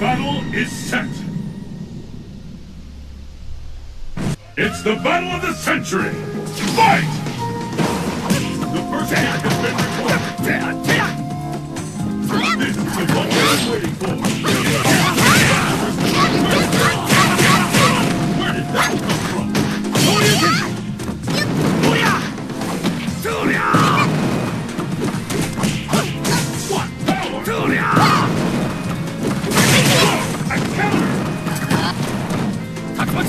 battle is set! It's the battle of the century! Fight! The first attack has been recorded! This is the one we are waiting for!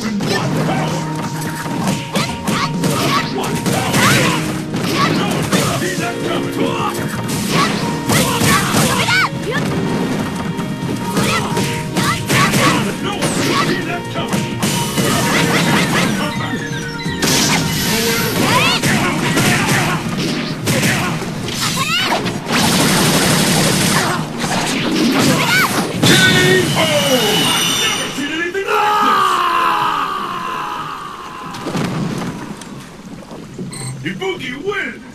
happened? Ibuki wins.